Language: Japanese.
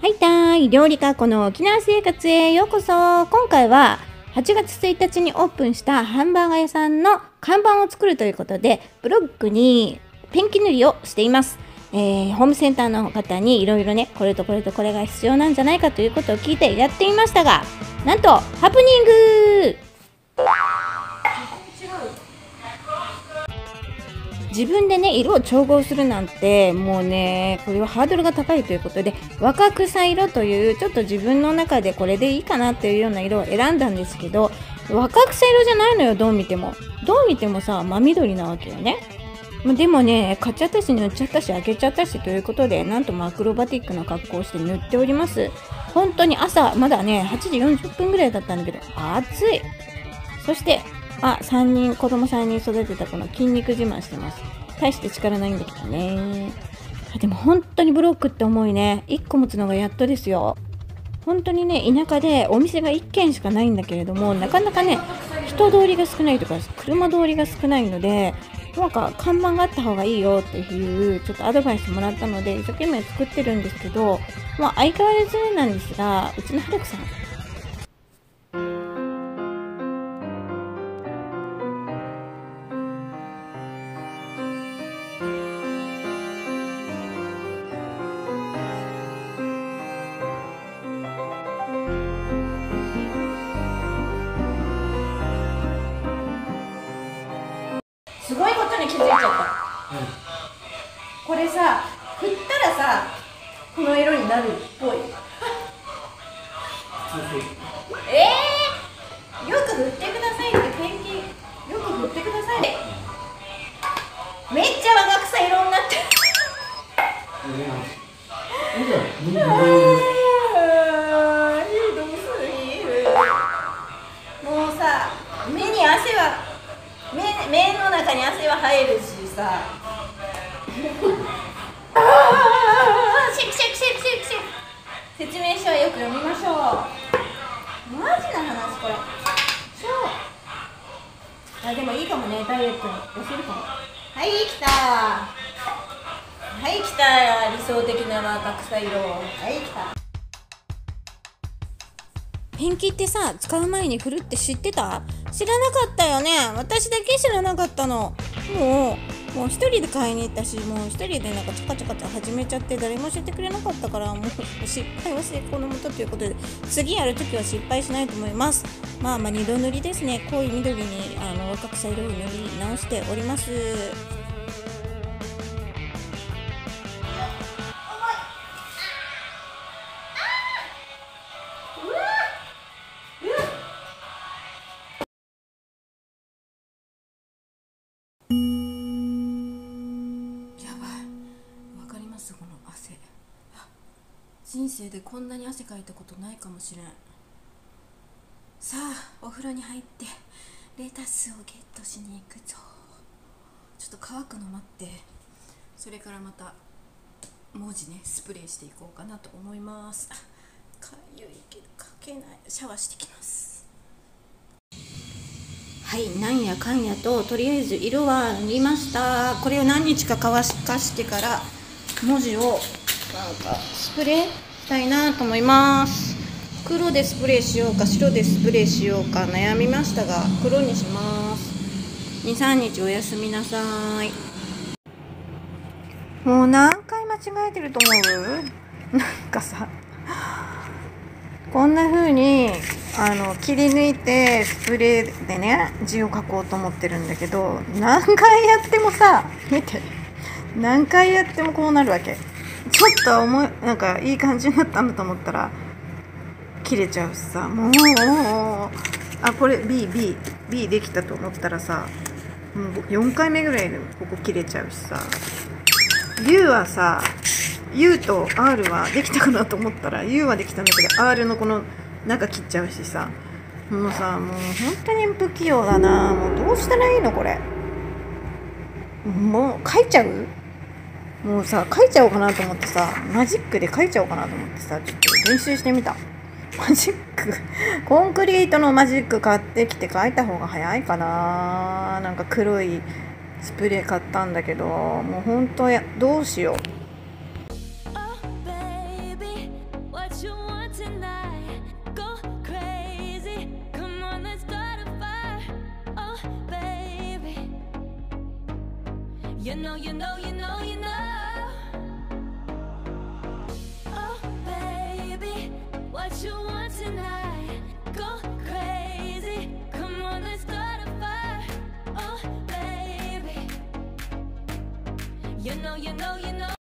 はいたーい。料理家この沖縄生活へようこそ。今回は8月1日にオープンしたハンバーガー屋さんの看板を作るということでブロックにペンキ塗りをしています、えーホームセンターの方にいろいろねこれとこれとこれが必要なんじゃないかということを聞いてやってみましたがなんとハプニング自分でね色を調合するなんてもうねこれはハードルが高いということで若草色というちょっと自分の中でこれでいいかなっていうような色を選んだんですけど若草色じゃないのよどう見ても。どう見てもさ真緑なわけよね。でもね買っちゃったし塗っちゃったし開けちゃったしということでなんともアクロバティックな格好をして塗っております。本当に朝まだね8時40分ぐらいだったんだけど暑い。そしてあ、3人、子供3人育てたこの筋肉自慢してます。大して力ないんだけどね。でも本当にブロックって重いね。1個持つのがやっとですよ。本当にね、田舎でお店が1軒しかないんだけれども、なかなかね、人通りが少ないとか、車通りが少ないので、なんか看板があった方がいいよっていう、ちょっとアドバイスもらったので、一生懸命作ってるんですけど、まあ相変わらずなんですが、うちのハルクさん、ちゃった、これさ振ったらさこの色になるっぽい。えー、よく振ってくださいってペンキ。よく振ってください。ねめっちゃ若草色になってる。もうさ目に汗は目目の中に汗は入るしさ。あ ーシェクシェクシェクシェクシェク。説明書はよく読みましょう。マジな話これ。そう。あでもいいかもね。ダイエットに痩せるかも。はい来た。はい来た理想的な若草色。はい来た。ペンキってさ使う前に振るって知ってた？知らなかったよね。私だけ知らなかったの。もうもう一人で買いに行ったしもう一人でなんかチャカチャカと始めちゃって誰も教えてくれなかったからもう失敗は成功のもとということで次やるときは失敗しないと思います。まあまあ二度塗りですね。濃い緑にあの若草色を塗り直しております。人生でこんなに汗かいたことないかもしれん。さあお風呂に入ってレタスをゲットしに行くぞ。ちょっと乾くの待って。それからまた文字ねスプレーしていこうかなと思います。かゆいけどかけない。シャワーしてきます。はいなんやかんやととりあえず色は塗りました。これを何日か乾かしてから文字をなんかスプレーしたいなと思います。黒でスプレーしようか白でスプレーしようか悩みましたが黒にします。23日おやすみなさい。もう何回間違えてると思う？なんかさこんな風にあの切り抜いてスプレーでね字を書こうと思ってるんだけど何回やってもさ見て何回やってもこうなるわけ。ちょっと思いなんかいい感じになったんだと思ったら切れちゃうしさ。もうあこれ BB B できたと思ったらさもう4回目ぐらいでここ切れちゃうしさ。U はさ U と R はできたかなと思ったら U はできたんだけど R のこの中切っちゃうしさ。もうさもう本当に不器用だな。もうどうしたらいいのこれ。もう書いちゃう？もうさ書いちゃおうかなと思ってさマジックで書いちゃおうかなと思ってさちょっと練習してみた。マジック コンクリートのマジック買ってきて書いた方が早いかな。なんか黒いスプレー買ったんだけどもう本当やどうしよう。You know, you know, you know, you know. Oh, baby, what you want tonight? Go crazy. Come on, let's start a fire. Oh, baby. You know, you know, you know.